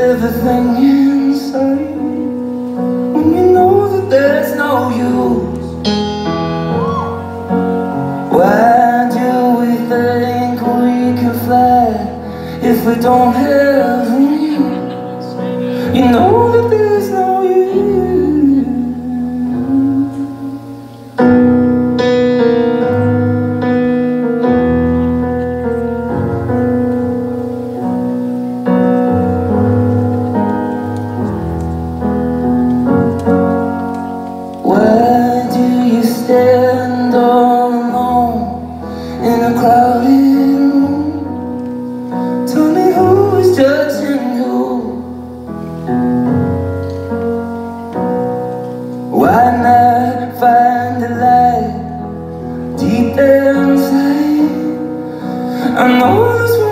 everything inside When you know that there's no use Why do we think we can fly if we don't have wings? You know that stand alone in a crowded room? Tell me who is judging who? Why not find a light deep inside? I know there's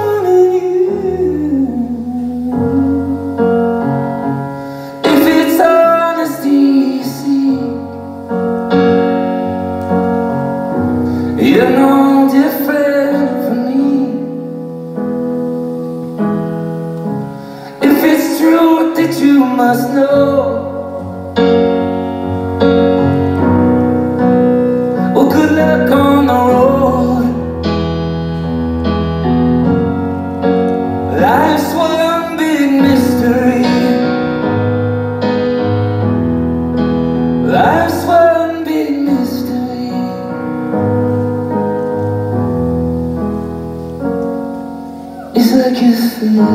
You're no different from me. If it's true that you must know Well, good luck You feel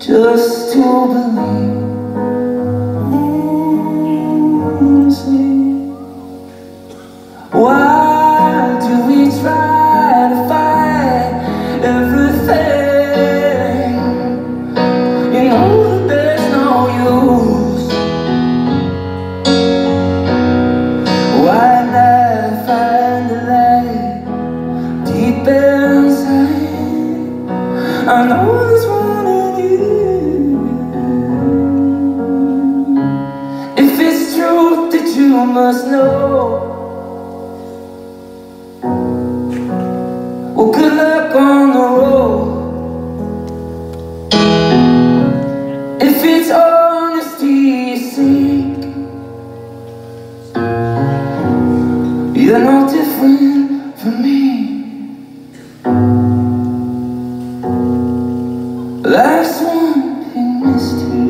Just to believe. Why do we try to everything? You know there's no use. I know one in you. If it's truth that you must know. Well, good luck on the road. If it's honesty you seek, you're no different Life's one mystery. Life's